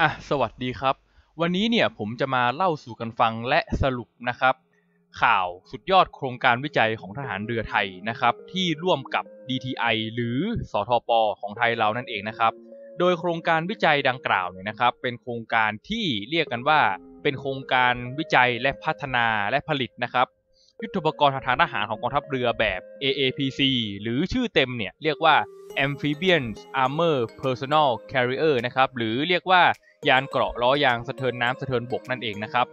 อะสวัสดีครับ วันนี้เนี่ยผมจะมาเล่าสู่กันฟังและสรุปนะครับ ข่าวสุดยอดโครงการวิจัยของทหารเรือไทยนะครับ ที่ร่วมกับ DTI หรือสทปของไทยเรานั่นเองนะครับ โดยโครงการวิจัยดังกล่าวเนี่ยนะครับ เป็นโครงการที่เรียกกันว่า เป็นโครงการวิจัยและพัฒนาและผลิตนะครับ ยุทธปกรณ์ทางทหารของกองทัพเรือแบบ AAPC หรือชื่อเต็มเนี่ยเรียกว่า Amphibian Armor Personnel Carrier นะครับหรือเรียกว่า ยานเกราะล้อยางสะเทินน้ำสะเทินบกนั่นเองนะครับ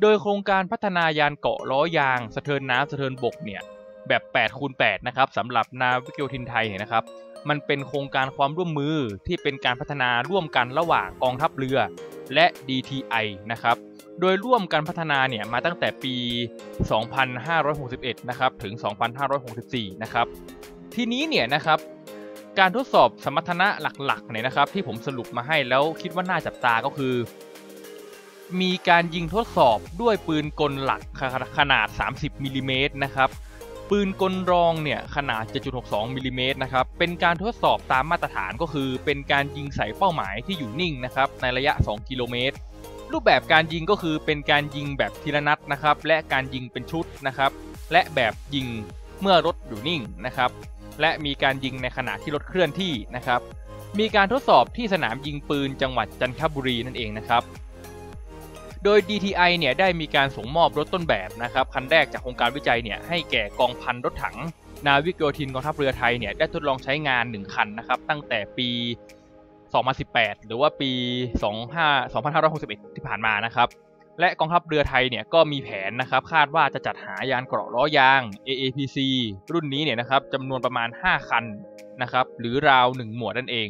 โดยโครงการพัฒนายานเกราะล้อยางสะเทินน้ำสะเทินบกเนี่ยแบบ8คูณ8นะครับสำหรับนาวิกโยธินไทยเนี่ยนะครับ มันเป็นโครงการความร่วมมือที่เป็นการพัฒนาร่วมกันระหว่างกองทัพเรือ และ DTI นะครับ โดยร่วมกันพัฒนาเนี่ยมาตั้งแต่ปี 2561 นะครับ ถึง 2564 นะครับ ทีนี้เนี่ยนะครับ การทดสอบสมรรถนะหลักๆเนี่ยนะครับ ที่ผมสรุปมาให้แล้วคิดว่าน่าจับตาก็คือ มีการยิงทดสอบด้วยปืนกลหลักขนาด 30มิลิเมตรนะครับปืนกลรองเนี่ยขนาด 7.62มิลิเมตรนะครับ เป็นการทดสอบตามมาตรฐานก็คือ เป็นการยิงใส่เป้าหมายที่อยู่นิ่งนะครับในระยะ 2 กิโลเมตร รูปแบบการยิงก็คือเป็นการยิงแบบทีละนัดนะครับ และการยิงเป็นชุดนะครับ และแบบยิงเมื่อรถอยู่นิ่งนะครับ และมีการยิงในขณะที่รถเคลื่อนที่นะครับ มีการทดสอบที่สนามยิงปืนจังหวัดจันทบุรีนั่นเองนะครับ โดย DTI เนี่ยได้มีการส่งมอบรถต้นแบบนะครับคันแรกจากโครงการวิจัยเนี่ยให้แก่กองพันรถถัง นาวิกโยธินกองทัพเรือไทยเนี่ยได้ทดลองใช้งาน 1 คันนะครับตั้งแต่ปี 2018 หรือว่าปี 25 2561 ที่ผ่านมานะครับ และกองทัพเรือไทยเนี่ยก็มีแผนนะครับคาดว่าจะจัดหายานเกราะล้อยาง AAPC รุ่นนี้เนี่ยนะครับจำนวนประมาณ 5 คันนะครับหรือราว 1 หมวดนั่นเอง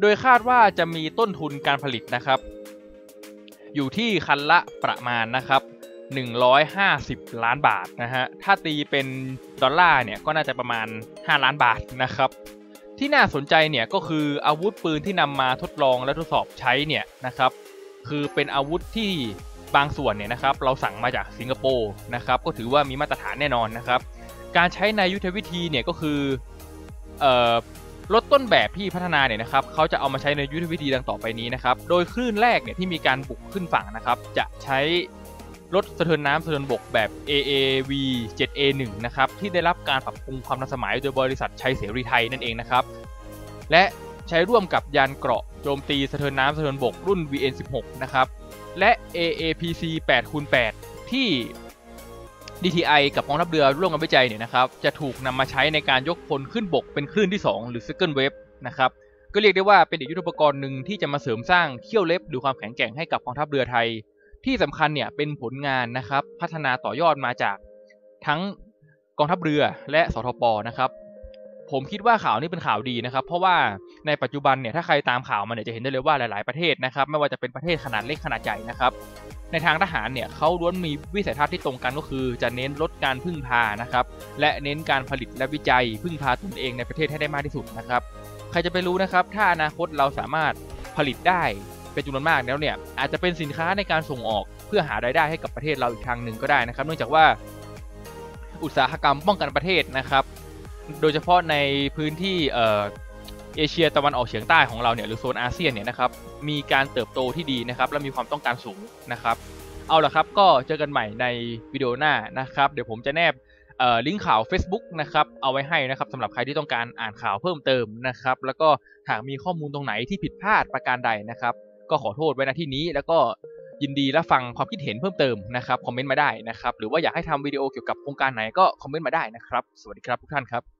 โดยคาดว่าจะมีต้นทุนการผลิตนะครับ อยู่ที่คันละประมาณนะครับ150 ล้านบาทนะฮะ ถ้าตีเป็นดอลลาร์เนี่ยก็น่าจะประมาณ 5 ล้านบาทนะครับ ที่น่าสนใจเนี่ยก็คืออาวุธปืนที่นำมาทดลองและทดสอบใช้เนี่ยนะครับ คือเป็นอาวุธที่ บางส่วนเนี่ยนะครับเราสั่งมาจากสิงคโปร์นะครับก็ถือว่ามีมาตรฐานแน่นอนนะครับ การใช้ในยุทธวิธีเนี่ยก็คือรถต้นแบบที่พัฒนาเนี่ยนะครับเขาจะเอามาใช้ในยุทธวิธีดังต่อไปนี้นะครับ โดยคลื่นแรกเนี่ยที่มีการบุกขึ้นฝั่งนะครับ จะใช้รถสะเทินน้ำสะเทินบกแบบ AAV 7A1 นะครับที่ได้รับการปรับปรุงความทันสมัยโดยบริษัทชัยเสรีไทยนั่นเองนะครับ และใช้ร่วมกับยานเกราะโจมตีสะเทินน้ำสะเทินบกรุ่น VN16 นะครับ และ AAPC 8คูณ8ที่ DTI กับกองทัพเรือร่วมกันวิจัยเนี่ยนะครับ จะถูกนำมาใช้ในการยกพลขึ้นบกเป็นคลื่นที่ 2 หรือ second wave นะครับ ก็เรียกได้ว่าเป็นอีกยุทธปกรณ์หนึ่งที่จะมาเสริมสร้างเขี้ยวเล็บหรือความแข็งแกร่งให้กับกองทัพเรือไทย ที่สำคัญเนี่ยเป็นผลงานนะครับ พัฒนาต่อยอดมาจากทั้งกองทัพเรือและสทปนะครับ ผมคิดว่าข่าวนี้เป็นข่าวดีนะครับ เพราะว่าในปัจจุบันเนี่ยถ้าใครตามข่าวมันเนี่ยจะเห็นได้เลยว่าหลาย ๆประเทศนะครับไม่ว่าจะเป็นประเทศขนาดเล็กขนาดใหญ่นะครับในทางทหารเนี่ยเขาล้วนมีวิสัยทัศน์ที่ตรงกันก็คือ จะเน้นลดการพึ่งพานะครับและเน้นการผลิตและวิจัย พึ่งพาตนเองในประเทศให้ได้มากที่สุดนะครับใครจะไปรู้นะครับ ถ้าอนาคตเราสามารถผลิตได้เป็นจำนวนมากแล้วเนี่ยอาจจะเป็นสินค้าในการส่งออกเพื่อหารายได้ให้กับประเทศเราอีกทางหนึ่งก็ได้นะครับ เนื่องจากว่าอุตสาหกรรมป้องกันประเทศนะครับ โดยเฉพาะในพื้นที่เอเชียตะวันออกเฉียงใต้ของเราเนี่ยหรือโซนอาเซียนเนี่ยนะครับมีการเติบโตที่ดีนะครับและมีความต้องการสูงนะครับ เอาละครับก็เจอกันใหม่ในวิดีโอหน้านะครับ เดี๋ยวผมจะแนบลิงก์ข่าว Facebook นะครับเอาไว้ให้นะครับสำหรับใครที่ต้องการอ่านข่าวเพิ่มเติมนะครับ แล้วก็หากมีข้อมูลตรงไหนที่ผิดพลาดประการใดนะครับ ก็ขอโทษไว้ณที่นี้ แล้วก็ยินดีรับฟังความคิดเห็นเพิ่มเติมนะครับคอมเมนต์มาได้นะครับ หรือว่าอยากให้ทำวิดีโอเกี่ยวกับโครงการไหนก็คอมเมนต์มาได้นะครับ สวัสดีครับทุกท่านครับ